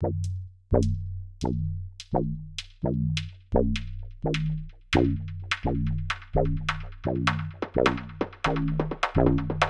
Thank you.